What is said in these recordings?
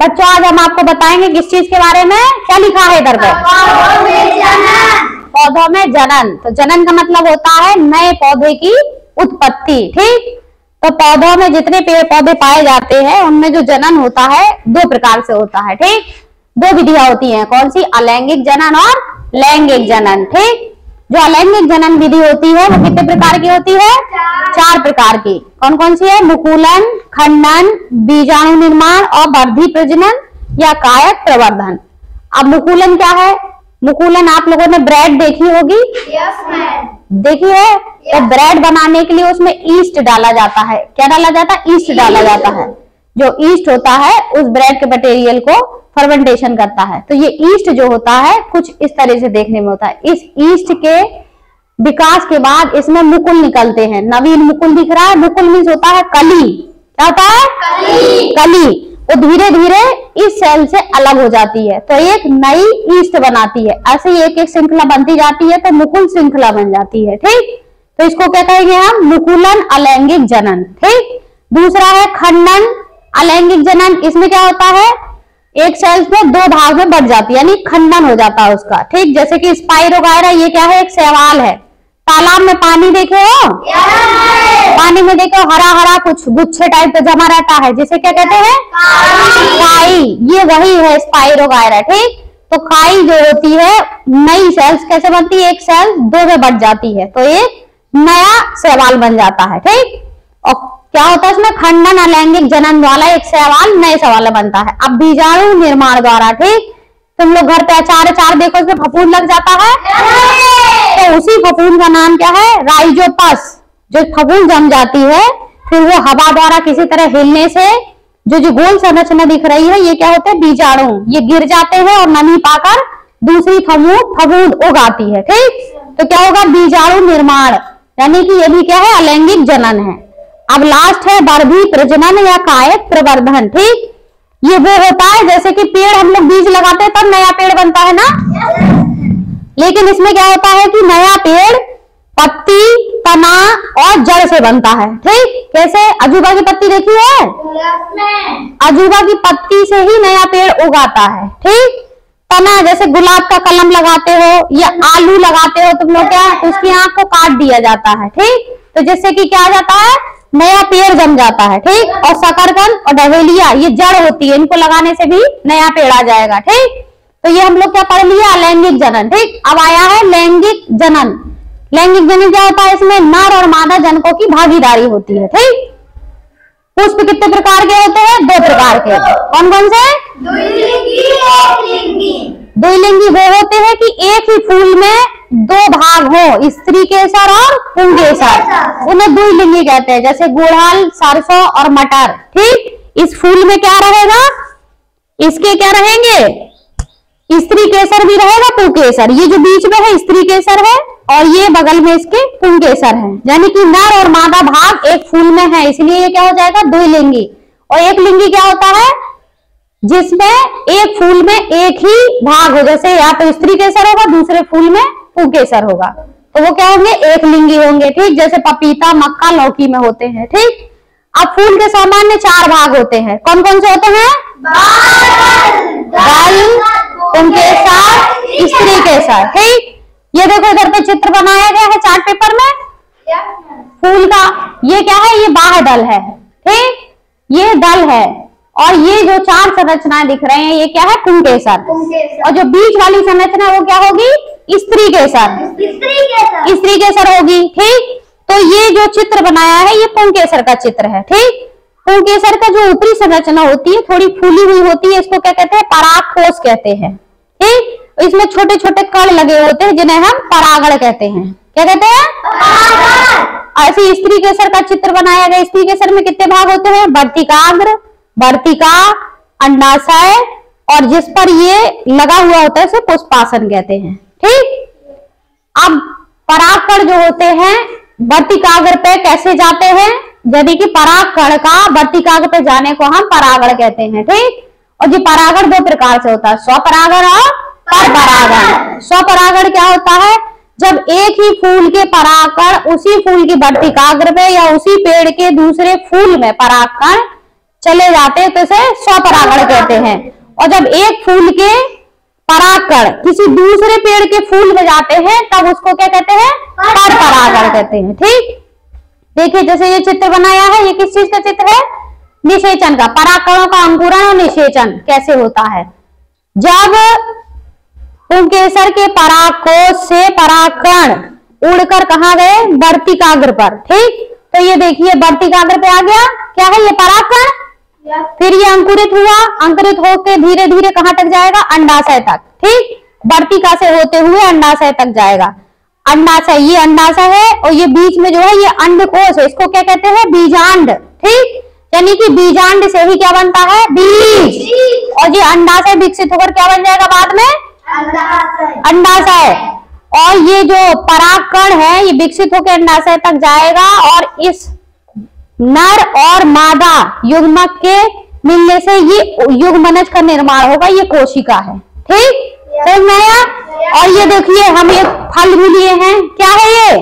बच्चों आज हम आपको बताएँगे किस चीज़ के बारे में क्या लिखा है इधर पे? पौधों में जनन। तो जनन का मतलब होता है नए पौधे की उत्पत्ति ठीक? तो पौधों में जितने पेड़ पौधे पाए जाते हैं उनमें जो जनन होता है दो प्रकार से होता है ठीक? दो विधियाँ होती हैं कौन सी? अलैंगिक जनन और लैंगिक जनन ठीक? जो अलैंगिक जनन विधि होती है वो कितने प्रकार की होती है? चार। प्रकार की। कौन कौन सी है? मुकुलन खंडन बीजाणु निर्माण और वर्धी प्रजनन या कायक प्रवर्धन। अब मुकुलन क्या है? मुकुलन आप लोगों ने ब्रेड देखी होगी? देखी है? तो ब्रेड बनाने के लिए उसमें ईस्ट डाला जाता है। क्या डाला जाता? है ईस्ट डाला जाता है। जो ईस्ट होता है उस ब्रेड के मटेरियल को फर्मेंटेशन करता है। तो ये ईस्ट जो होता है कुछ इस तरह से देखने में होता है। इस ईस्ट के विकास के बाद इसमें मुकुल निकलते हैं। नवीन मुकुल दिख रहा है। मुकुल मीन्स होता है कली। क्या होता है? कली। कली। वो धीरे धीरे इस सेल से अलग हो जाती है। तो एक नई ईस्ट बनाती है। ऐसे ही एक एक श्रृंखला बनती जाती है तो मुकुल श्रृंखला बन जाती है। ठीक? तो इसको क्या कहेंगे हम? मुकुलन अलैंगिक जनन। ठीक? दूसरा है खंडन। अलैंगिक जनन इसमें क्या होता है? एक सेल्स में दो भाग में बढ़ जाती है, यानी खंडन हो जाता है उसका। ठीक? जैसे कि स्पाइरोगायरा ये क्या है? एक सवाल है। तालाब में पानी देखे। हो पानी में देखो हरा हरा कुछ गुच्छे टाइप का जमा रहता है। जिसे क्या कहते हैं? काई ये वही है स्पाइरोगायरा ठीक? तो काई जो होती है, नई सेल्स कैसे बनती है? एक सेल दो में बढ़ जाती है। तो एक नया सवाल बन जाता है, ठीक? क्या होता है इसमें खंडन अलैंगिक जनन वाला एक सवाल नए सवाल बनता है। अब बीजाणु निर्माण द्वारा ठीक? तुम लोग घर पे अचार अचार देखो उसमें फफूंद लग जाता है? तो उसी फफूंद का नाम क्या है? राइजोपस। जो फफूंद जम जाती है फिर वो हवा द्वारा किसी तरह हिलने से जो जो गोल संरचना दिख रही है ये क्या होते हैं? बीजाणु। ये गिर जाते हैं और नमी पाकर दूसरी फफूंद फफूंद उगाती है ठीक? तो क्या होगा? बीजाणु निर्माण। यानी कि ये भी क्या है? अलैंगिक जनन है। अब लास्ट है बर्भी प्रजनन या कायक प्रवर्धन, ठीक? ये वो होता है जैसे कि पेड़ हम लोग बीज लगाते हैं, तब नया पेड़ बनता है ना? लेकिन इसमें क्या होता है कि नया पेड़ पत्ती, तना और जड़ से बनता है, ठीक? कैसे? अजूबा की पत्ती देखी है? अजूबा की पत्ती से ही नया पेड़ उगाता है, ठीक? तना, जैसे गुलाब का कलम लगाते हो या आलू लगाते हो, तुम लोग क्या उसकी आँख को काट दिया जाता है, ठीक? तो जिससे कि क्या जाता है? नया पेड़ जम जाता है, ठीक? और शकरकंद और डहेलिया, ये जड़ होती है, इनको लगाने से भी नया पेड़ आ जाएगा, ठीक? तो ये हम लोग क्या पढ़ लिया? लैंगिक जनन, ठीक? अब आया है लैंगिक जनन। लैंगिक जनन क्या होता है इसमें? नर और मादा जनकों की भागीदारी होती है, ठीक? पुष्प कितने प्रकार के होते हैं? दो प्रकार के कौन कौन से? द्विलिंगी वो होते हैं कि एक ही फूल में दो भाग हो स्त्री केसर और पुंगेसर उन्हें द्विलिंगी कहते हैं जैसे गुड़हल सरसों और मटर। ठीक? इस फूल में क्या रहेगा? इसके क्या रहेंगे? स्त्री केसर भी रहेगा पुंकेसर ये जो बीच में है स्त्री केसर है और ये बगल में इसके पुंकेसर है। यानी कि नर और मादा भाग एक फूल में है इसलिए ये क्या हो जाएगा? द्विलिंगी और एक लिंगी क्या होता है? जिसमें एक फूल में एक ही भाग हो, जैसे या तो स्त्री केसर होगा, दूसरे फूल में पुंकेसर होगा। तो वो क्या होंगे? एक लिंगी होंगे, ठीक? जैसे पपीता, मक्का, लौकी में होते हैं, ठीक? अब फूल के सामान्य चार भाग होते हैं। कौन कौन से होते हैं? दल पुंकेसर स्त्री केसर ठीक? ये देखो, इधर पे चित्र बनाया गया है चार्ट पेपर में। फूल का, ये क्या है? ये बाह दल है, ठीक? ये दल है। और ये जो चार संरचनाएँ दिख रहे हैं ये क्या है? पुंकेसर और जो बीच वाली संरचना वो क्या होगी? स्त्री केसर स्त्री केसर होगी ठीक? तो ये जो चित्र बनाया है ये पुंकेसर का चित्र है ठीक? पुंकेसर का जो ऊपरी संरचना होती है थोड़ी फूली हुई होती है इसको क्या कहते हैं? पराग कोष कहते हैं ठीक? इसमें छोटे छोटे कण लगे होते हैं जिन्हें हम परागण कहते हैं। क्या कहते हैं? ऐसे स्त्री केसर का चित्र बनाया गया। स्त्री केसर में कितने भाग होते हैं? वर्तिकाग्र वर्तिका अंडाशय और जिस पर ये लगा हुआ होता है, उसे पुष्पासन कहते हैं। ठीक? अब परागकण जो होते हैं वर्तिकाग्र पे कैसे जाते हैं? यदि कि परागकण का वर्तिकाग्र पे जाने को हम परागण कहते हैं, ठीक? और ये परागण दो प्रकार से होता है, स्वपरागण और पर परागण स्वपरागण क्या होता है? जब एक ही फूल के परागकण उसी फूल की वर्तिकाग्र में या उसी पेड़ के दूसरे फूल में परागकण चले जाते हैं तो इसे स्वपरागण कहते हैं। और जब एक फूल के परागण किसी दूसरे पेड़ के फूल में जाते हैं तब उसको क्या कहते हैं? पर परागण कहते हैं ठीक? देखिए जैसे ये चित्र बनाया है ये किस चीज़ का चित्र है? निषेचन का परागणों का अंकुरण और निषेचन कैसे होता है? जब पुंकेसर के पराकोश से परागण उड़कर कहा गए? वर्तिकाग्र पर ठीक? तो ये देखिए वर्तिकाग्र पे आ गया। क्या है ये परागण फिर ये अंकुरित हुआ अंकुरित होकर धीरे धीरे कहाँ तक जाएगा? अंडाशय तक ठीक? वर्तिका से होते हुए अंडाशय तक जाएगा। अंडाशय ये अंडाशय है और ये बीच में जो है ये अंड कोश है। इसको क्या कहते हैं? बीजांड ठीक? यानी कि बीजांड से ही क्या बनता है? बीज। और ये अंडाशय विकसित होकर क्या बन जाएगा बाद में? अंडाशय। और ये जो परागकण है ये विकसित होकर अंडाशय तक जाएगा और इस नर और मादा युग्मक के मिलने से ये युग्मनज का निर्माण होगा ये कोशिका है। ठीक? समझ में आया? और ये देखिए हम एक फल भी लिए हैं। क्या है ये?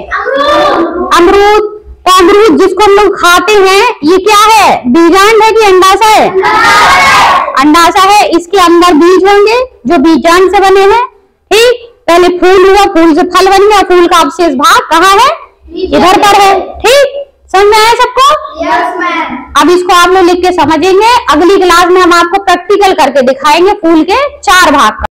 अमरूद। तो अमरूद जिसको हम लोग खाते हैं ये क्या है? बीजांड है कि अंडाशा है अंडाशा है। इसके अंदर बीज होंगे जो बीजांड से बने हैं। ठीक? पहले फूल हुआ फूल से फल बन गया फूल का अवशेष भाग कहाँ है? इधर पर है। ठीक? समझ में आया सबको? यस मैम अब इसको आप लोग लिख के समझेंगे। अगली क्लास में हम आपको प्रैक्टिकल करके दिखाएँगे फूल के चार भाग का।